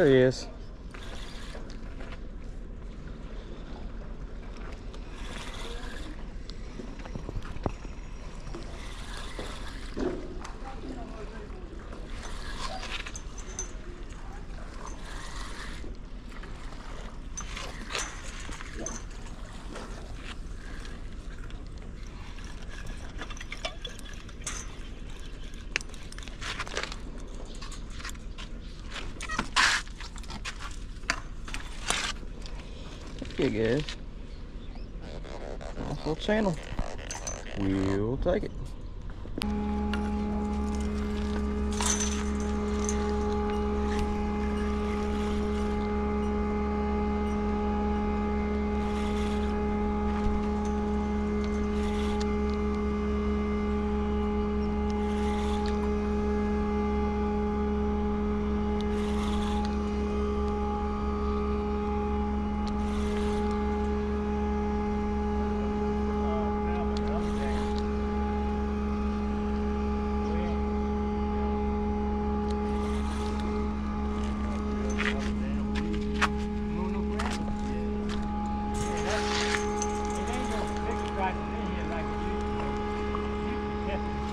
There he is. Okay, guys. Nice little channel. We'll take it.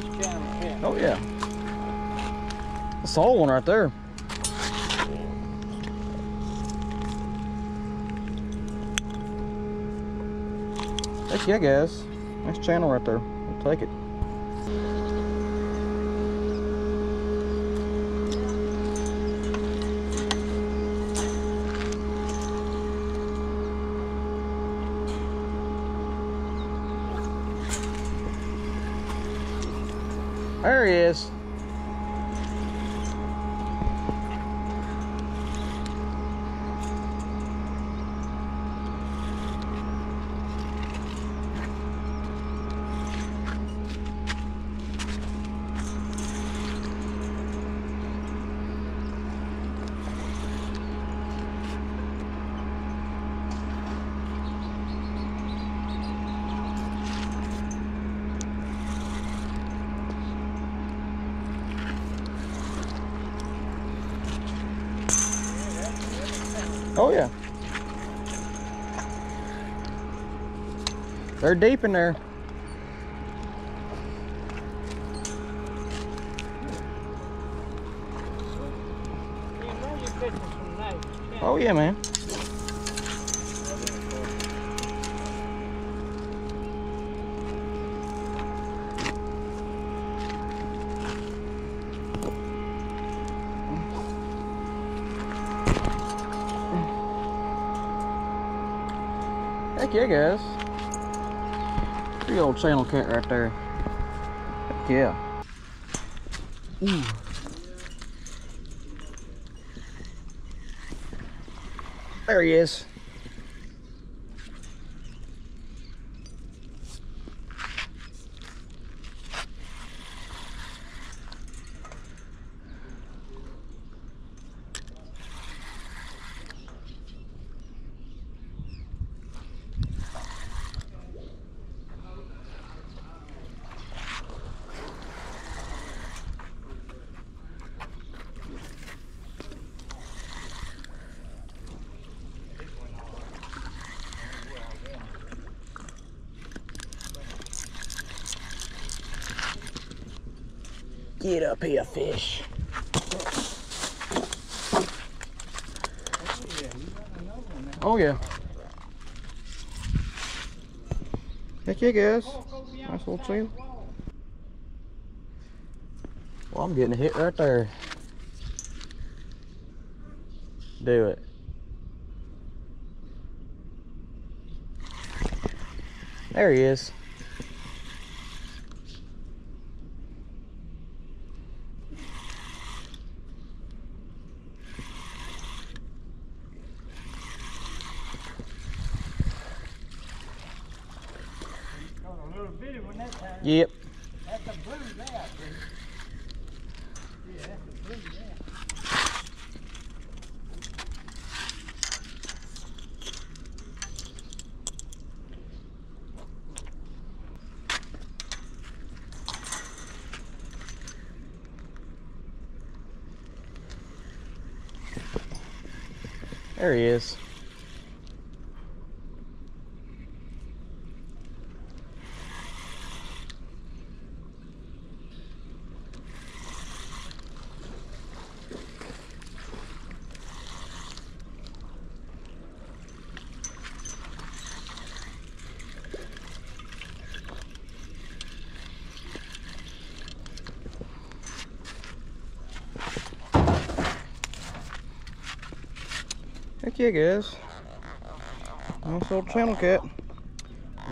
nice kid. Oh, yeah. I saw one right there. Heck yeah, guys. Nice channel right there. We'll take it. Is. Oh yeah. They're deep in there. You know you're catching some nice. Oh yeah, man. Yeah, guys. Pretty old channel cat right there. Heck yeah. Ooh. There he is. Get up here, fish. Oh yeah. Heck yeah, guys. Nice little channel. Well, I'm getting a hit right there. Do it. There he is. Yep. That's a blue there. Yeah, that's a blue there. There he is. Yeah, guys. Nice old channel cat.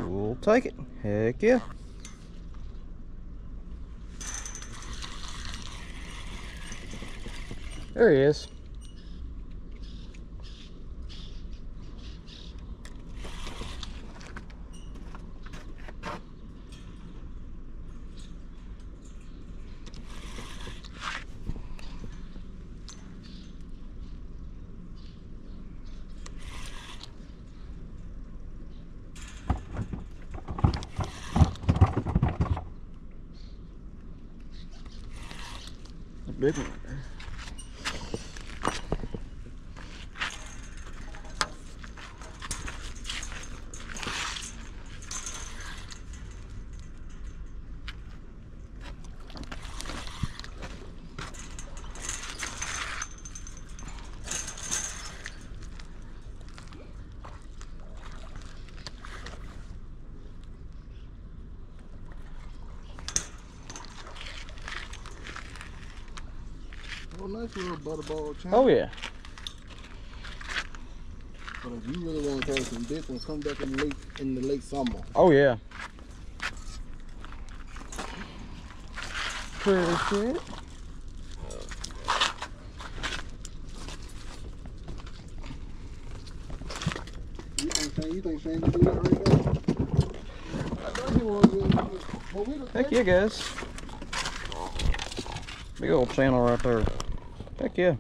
We'll take it. Heck yeah. There he is. Big one. there. Oh, nice little butterball champ. Oh yeah. But if you really want to throw some big ones, come back in the late in the late summer. Oh yeah. Pretty shit. You think Shane? You think Shane can do that right there? I know he wants to. Uh, but we Heck yeah, guys. Big old channel right there. Heck yeah.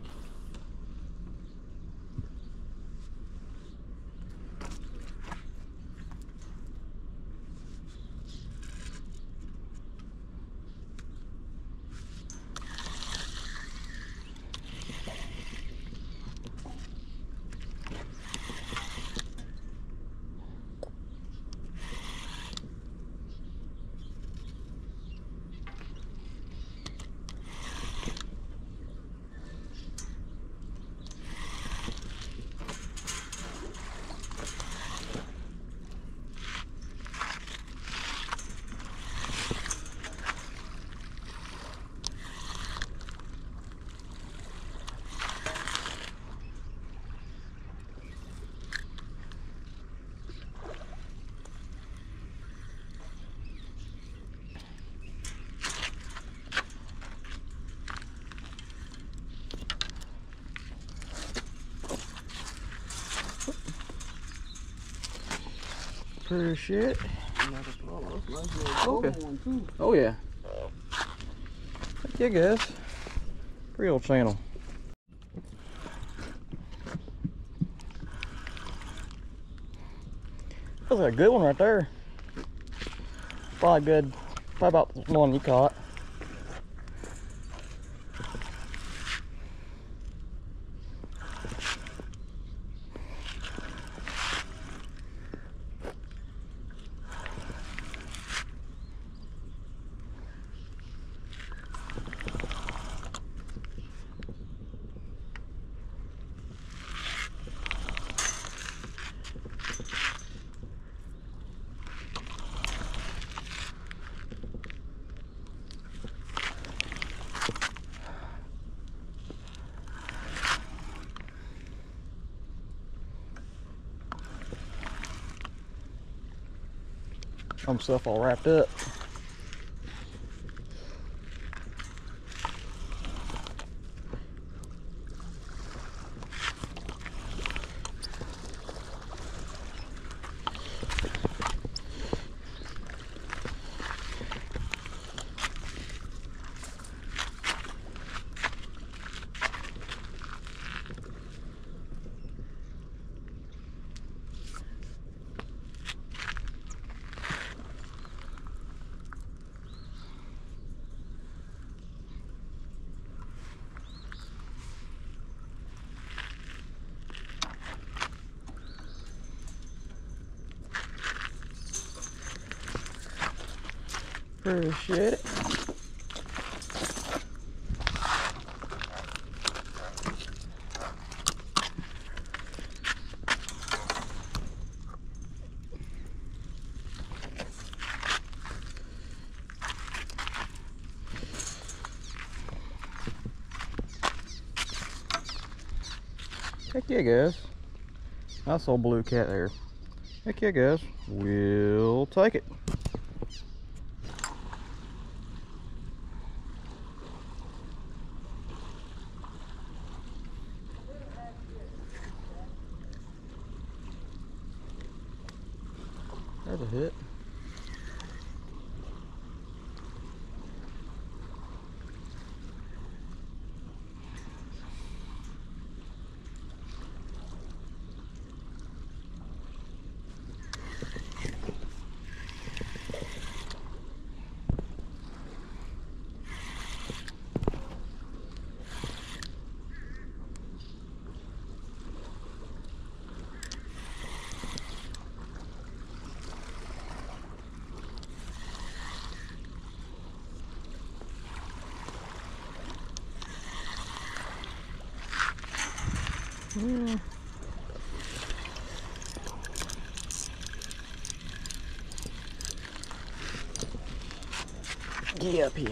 Shit. Okay. Oh yeah. Heck yeah, guys. Pretty old channel. That's a good one right there. Probably good. Probably about the one you caught. I'm stuff all wrapped up. Appreciate it. Heck yeah, guys. Nice old blue cat there. Heck yeah, guys. We'll take it. There's a hit. Mm. Get up here.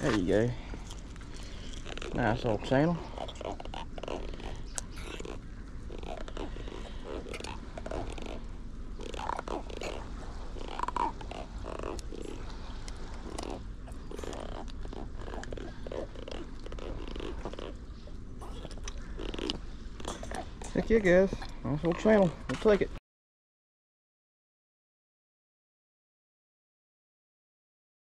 There you go. Nice old channel. Heck yeah, guys. Nice old channel. We'll take it.